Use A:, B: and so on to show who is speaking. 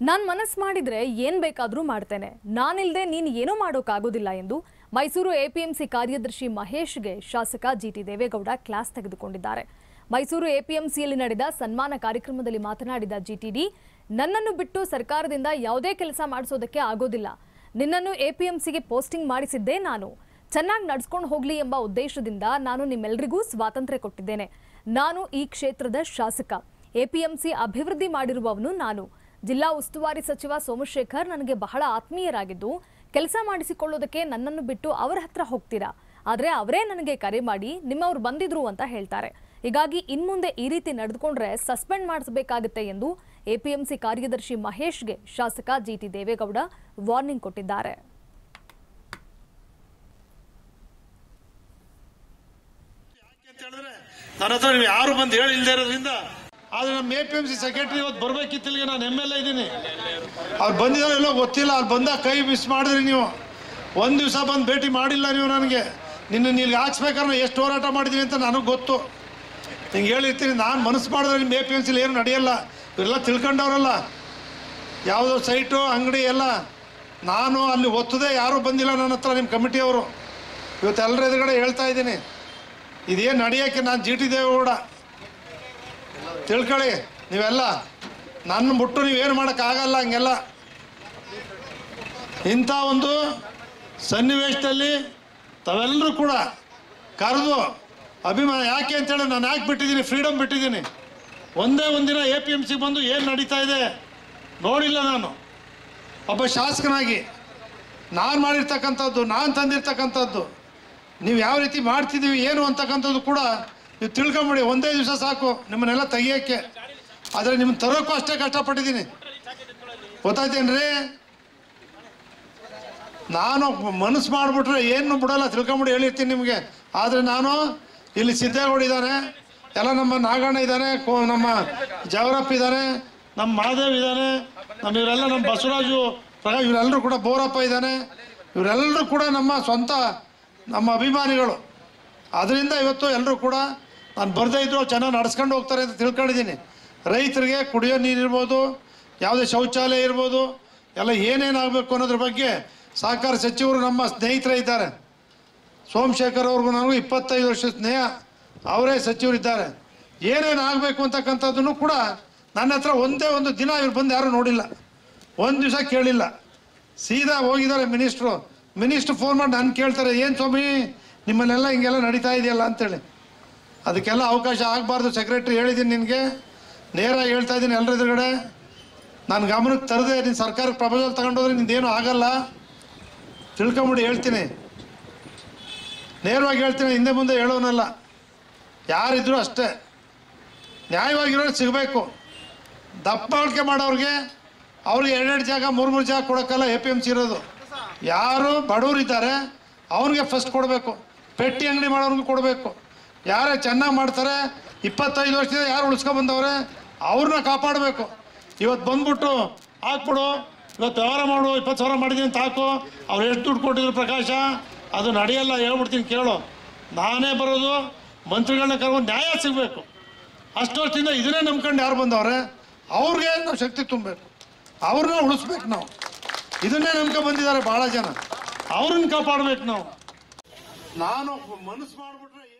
A: ನಾನ್ ಮನಸ್ಸು ಮಾಡಿದ್ರೆ ಏನು ಬೇಕಾದರೂ ಮಾಡ್ತೇನೆ. ನಾನಿಲ್ಲದೆ ನೀನು ಏನೂ ಮಾಡೋಕ್ಕಾಗೋದಿಲ್ಲ ಎಂದು ಮೈಸೂರು ಎಪಿಎಂಸಿ ಕಾರ್ಯದರ್ಶಿ ಮಹೇಶ್ಗೆ ಶಾಸಕ ಜಿ ಟಿ ದೇವೇಗೌಡ ಕ್ಲಾಸ್ ತೆಗೆದುಕೊಂಡಿದ್ದಾರೆ. ಮೈಸೂರು ಎಪಿಎಂಸಿಯಲ್ಲಿ ನಡೆದ ಸನ್ಮಾನ ಕಾರ್ಯಕ್ರಮದಲ್ಲಿ ಮಾತನಾಡಿದ ಜಿಟಿಡಿ ನನ್ನನ್ನು ಬಿಟ್ಟು ಸರ್ಕಾರದಿಂದ ಯಾವುದೇ ಕೆಲಸ ಮಾಡಿಸೋದಕ್ಕೆ ಆಗೋದಿಲ್ಲ. ನಿನ್ನನ್ನು ಎಪಿಎಂಸಿಗೆ ಪೋಸ್ಟಿಂಗ್ ಮಾಡಿಸಿದ್ದೇ ನಾನು. ಚೆನ್ನಾಗಿ ನಡ್ಸ್ಕೊಂಡು ಹೋಗ್ಲಿ ಎಂಬ ಉದ್ದೇಶದಿಂದ ನಾನು ನಿಮ್ಮೆಲ್ಲರಿಗೂ ಸ್ವಾತಂತ್ರ್ಯ ಕೊಟ್ಟಿದ್ದೇನೆ. ನಾನು ಈ ಕ್ಷೇತ್ರದ ಶಾಸಕ. ಎಪಿಎಂಸಿ ಅಭಿವೃದ್ಧಿ ಮಾಡಿರುವವನು ನಾನು. ಜಿಲ್ಲಾ ಉಸ್ತುವಾರಿ ಸಚಿವ ಸೋಮಶೇಖರ್ ನನಗೆ ಬಹಳ ಆತ್ಮೀಯರಾಗಿದ್ದು, ಕೆಲಸ ಮಾಡಿಸಿಕೊಳ್ಳೋದಕ್ಕೆ ನನ್ನನ್ನು ಬಿಟ್ಟು ಅವರ ಹತ್ರ ಹೋಗ್ತೀರಾ? ಆದರೆ ಅವರೇ ನನಗೆ ಕರೆ ಮಾಡಿ ನಿಮ್ಮವ್ರು ಬಂದಿದ್ರು ಅಂತ ಹೇಳ್ತಾರೆ. ಹೀಗಾಗಿ ಇನ್ಮುಂದೆ ಈ ರೀತಿ ನಡೆದುಕೊಂಡ್ರೆ ಸಸ್ಪೆಂಡ್ ಮಾಡಿಸಬೇಕಾಗುತ್ತೆ ಎಂದು ಎಪಿಎಂಸಿ ಕಾರ್ಯದರ್ಶಿ ಮಹೇಶ್ಗೆ ಶಾಸಕ ಜಿಟಿ ದೇವೇಗೌಡ ವಾರ್ನಿಂಗ್ ಕೊಟ್ಟಿದ್ದಾರೆ.
B: ನನ್ನ ಹತ್ರ ನೀವು ಯಾರು ಬಂದು ಹೇಳಿ ಇಲ್ದೇ ಇರೋದ್ರಿಂದ ಆದ್ರೆ ನಮ್ಮ A P M C secretary ಇವತ್ತು ಬರ್ಬೇಕಿತ್ತು ಇಲ್ಲಿಗೆ ನಾನು ಎಂ ಎಲ್ ಎ ಇದ್ದೀನಿ. ಅವ್ರು ಬಂದಿದ್ದಾರೆ ಎಲ್ಲೋ ಗೊತ್ತಿಲ್ಲ ಅಲ್ಲಿ ಬಂದಾಗ ಕೈ ಮಿಸ್ ಮಾಡಿದ್ರಿ ನೀವು. ಒಂದು ದಿವಸ ಬಂದು ಭೇಟಿ ಮಾಡಿಲ್ಲ ನೀವು ನನಗೆ. ನಿನ್ನ ನೀವು ಹಾಕ್ಸ್ಬೇಕಾದ್ರೆ ಎಷ್ಟು ಹೋರಾಟ ಮಾಡಿದ್ದೀನಿ ಅಂತ ನನಗೆ ಗೊತ್ತು. ಹಿಂಗೆ ಹೇಳಿರ್ತೀನಿ, ನಾನು ಮನಸ್ಸು ಮಾಡಿದ್ರೆ ನಿಮ್ಮ ಎ ಪಿ ಎಂ ಸಿಲಿ ಏನು ನಡೆಯಲ್ಲ. ಇವರೆಲ್ಲ ತಿಳ್ಕೊಂಡವ್ರಲ್ಲ. ಯಾವುದೋ ಸೈಟು, ಅಂಗಡಿ ಎಲ್ಲ. ನಾನು ಅಲ್ಲಿ ಒತ್ತದೆ ಯಾರೂ ಬಂದಿಲ್ಲ ನನ್ನ ಹತ್ರ ನಿಮ್ಮ ಕಮಿಟಿಯವರು ಇವತ್ತು ಎಲ್ಲರ ಎದುರುಗಡೆ ಹೇಳ್ತಾ ಇದ್ದೀನಿ. ಇದೇನು ನಡೆಯೋಕ್ಕೆ ನಾನು ಜಿ ಟಿ ದೇವೇಗೌಡ. ತಿಳ್ಕೊಳ್ಳಿ, ನೀವೆಲ್ಲ. ನನ್ನ ಬಿಟ್ಟು ನೀವೇನು ಮಾಡೋಕ್ಕಾಗಲ್ಲ ಹಂಗೆಲ್ಲ. ಇಂಥ ಒಂದು ಸನ್ನಿವೇಶದಲ್ಲಿ ತಾವೆಲ್ಲರೂ ಕೂಡ ಕರೆದು ಅಭಿಮಾನ ಯಾಕೆ ಅಂತೇಳಿ ನಾನು ಯಾಕೆ ಬಿಟ್ಟಿದ್ದೀನಿ ಫ್ರೀಡಮ್ ಬಿಟ್ಟಿದ್ದೀನಿ. ಒಂದೇ ಒಂದಿನ ಎ ಪಿ ಎಂ ಸಿಗೆ ಬಂದು ಏನು ನಡೀತಾ ಇದೆ ನೋಡಿಲ್ಲ ನಾನು. ಒಬ್ಬ ಶಾಸಕನಾಗಿ ನಾನು ಮಾಡಿರ್ತಕ್ಕಂಥದ್ದು, ನಾನು ತಂದಿರ್ತಕ್ಕಂಥದ್ದು, ನೀವು ಯಾವ ರೀತಿ ಮಾಡ್ತಿದ್ದೀವಿ, ಏನು ಅಂತಕ್ಕಂಥದ್ದು ಕೂಡ ನೀವು ತಿಳ್ಕೊಂಬಿಡಿ, ಒಂದೇ ದಿವಸ ಸಾಕು, ನಿಮ್ಮನ್ನೆಲ್ಲ ತೆಗಿಯೋಕ್ಕೆ. ಆದರೆ ನಿಮ್ಮನ್ನು ತರೋಕ್ಕೂ ಅಷ್ಟೇ ಕಷ್ಟಪಟ್ಟಿದ್ದೀನಿ. ಗೊತ್ತಾಯ್ತೇನ್ರಿ? ನಾನು ಮನಸ್ಸು ಮಾಡಿಬಿಟ್ರೆ ಏನು ಬಿಡೋಲ್ಲ, ತಿಳ್ಕೊಂಬಿಡಿ, ಹೇಳಿರ್ತೀನಿ ನಿಮಗೆ. ಆದರೆ ನಾನು ಇಲ್ಲಿ ಸಿದ್ದೇಗೌಡ ಇದ್ದಾನೆ ಎಲ್ಲ ನಮ್ಮ ನಾಗಣ್ಣ ಇದ್ದಾನೆ ಕೋ, ನಮ್ಮ ಜವರಪ್ಪ ಇದ್ದಾನೆ ನಮ್ಮ ಮಹಾದೇವ್ ಇದ್ದಾನೆ ನಮ್ಮ ಇವರೆಲ್ಲ ನಮ್ಮ ಬಸವರಾಜು ಇವರೆಲ್ಲರೂ ಕೂಡ ಬೋರಪ್ಪ ಇದ್ದಾನೆ ಇವರೆಲ್ಲರೂ ಕೂಡ ನಮ್ಮ ಸ್ವಂತ, ನಮ್ಮ ಅಭಿಮಾನಿಗಳು. ಅದರಿಂದ ಇವತ್ತು ಎಲ್ಲರೂ ಕೂಡ ನಾನು ಬರದೇ ಇದ್ರು ಚೆನ್ನಾಗಿ ನಡ್ಸ್ಕೊಂಡು ಹೋಗ್ತಾರೆ ಅಂತ ತಿಳ್ಕೊಂಡಿದ್ದೀನಿ. ರೈತರಿಗೆ ಕುಡಿಯೋ ನೀರು ಇರ್ಬೋದು, ಯಾವುದೇ ಶೌಚಾಲಯ ಇರ್ಬೋದು, ಎಲ್ಲ ಏನೇನಾಗಬೇಕು ಅನ್ನೋದ್ರ ಬಗ್ಗೆ ಸಹಕಾರ ಸಚಿವರು ನಮ್ಮ ಸ್ನೇಹಿತರೇ ಇದ್ದಾರೆ. ಸೋಮಶೇಖರ್ ಅವ್ರಿಗೂ ನನಗೂ ಇಪ್ಪತ್ತೈದು ವರ್ಷ ಸ್ನೇಹ, ಅವರೇ ಸಚಿವರಿದ್ದಾರೆ ಏನೇನು ಆಗಬೇಕು ಅಂತಕ್ಕಂಥದ್ದನ್ನು ಕೂಡ ನನ್ನ ಹತ್ರ ಒಂದೇ ಒಂದು ದಿನ ಇವ್ರು ಬಂದು ಯಾರೂ ನೋಡಿಲ್ಲ. ಒಂದು ದಿವಸ ಕೇಳಿಲ್ಲ. ಸೀದಾ ಹೋಗಿದ್ದಾರೆ ಮಿನಿಸ್ಟ್ರು. ಮಿನಿಸ್ಟ್ರು ಫೋನ್ ಮಾಡಿ ನಾನು ಕೇಳ್ತಾರೆ, ಏನು ಸ್ವಾಮಿ, ನಿಮ್ಮನ್ನೆಲ್ಲ ಹಿಂಗೆಲ್ಲ ನಡೀತಾ ಇದೆಯಲ್ಲ? ಅಂತೇಳಿ. ಅದಕ್ಕೆಲ್ಲ ಅವಕಾಶ ಆಗಬಾರ್ದು. ಸೆಕ್ರೆಟ್ರಿ ಹೇಳಿದ್ದೀನಿ ನಿನಗೆ. ನೇರ ಹೇಳ್ತಾ ಇದ್ದೀನಿ ಎಲ್ಲರ ಎದುರುಗಡೆ. ನಾನು ಗಮನಕ್ಕೆ ತರದೆ ನಿನ್ನ ಸರ್ಕಾರಕ್ಕೆ ಪ್ರಪೋಸಲ್ ತಗೊಂಡೋದ್ರೆ ನಿಂದೇನು ಆಗಲ್ಲ. ತಿಳ್ಕೊಂಬಿಡಿ, ಹೇಳ್ತೀನಿ. ನೇರವಾಗಿ ಹೇಳ್ತೀನಿ, ಹಿಂದೆ ಮುಂದೆ ಹೇಳೋನಲ್ಲ. ಯಾರಿದ್ರು ಅಷ್ಟೇ. ನ್ಯಾಯವಾಗಿರೋ ಸಿಗಬೇಕು. ದಬ್ಬಾಳಿಕೆ ಮಾಡೋರಿಗೆ ಅವ್ರಿಗೆ ಎರಡೆರಡು ಜಾಗ, ಮೂರು ಮೂರು ಜಾಗ ಕೊಡೋಕ್ಕಲ್ಲ ಎ ಪಿ ಎಂ ಸಿ ಇರೋದು. ಯಾರು ಬಡವರಿದ್ದಾರೆ, ಅವ್ರಿಗೆ ಫಸ್ಟ್ ಕೊಡಬೇಕು. ಪೆಟ್ಟಿ ಅಂಗಡಿ ಮಾಡೋರ್ಗೂ ಕೊಡಬೇಕು. ಯಾರೇ ಚೆನ್ನಾಗಿ ಮಾಡ್ತಾರೆ, ಇಪ್ಪತ್ತೈದು ವರ್ಷದಿಂದ ಯಾರು ಉಳಿಸ್ಕೊಂಡ್ ಬಂದವ್ರೆ ಅವ್ರನ್ನ ಕಾಪಾಡಬೇಕು. ಇವತ್ತು ಬಂದ್ಬಿಟ್ಟು ಹಾಕ್ಬಿಡು, ಇವತ್ತು ವ್ಯವಹಾರ ಮಾಡು, ಇಪ್ಪತ್ತು ಸಾವಿರ ಮಾಡಿದ್ದೀನಿ ಅಂತ ಹಾಕು. ಅವ್ರು ಎಷ್ಟು ದುಡ್ಡು ಕೊಟ್ಟಿದ್ರು ಪ್ರಕಾಶ, ಅದು ನಡೆಯಲ್ಲ, ಹೇಳ್ಬಿಡ್ತೀನಿ, ಕೇಳು. ನಾನೇ ಬರೋದು, ಮಂತ್ರಿಗಳನ್ನ ಕರ್ಕೊಂಡು ನ್ಯಾಯ ಸಿಗಬೇಕು. ಅಷ್ಟು ವರ್ಷದಿಂದ ಇದನ್ನೇ ನಂಬ್ಕೊಂಡು ಯಾರು ಬಂದವ್ರೆ, ಅವ್ರಿಗೆ ನಾವು ಶಕ್ತಿ ತುಂಬಬೇಕು. ಅವ್ರನ್ನ ಉಳಿಸ್ಬೇಕು ನಾವು. ಇದನ್ನೇ ನಂಬ್ಕೊಂಡು ಬಂದಿದ್ದಾರೆ ಭಾಳ ಜನ. ಅವ್ರನ್ನ ಕಾಪಾಡ್ಬೇಕು ನಾವು. ನಾನು ಮನಸ್ಸು ಮಾಡಿಬಿಟ್ರೆ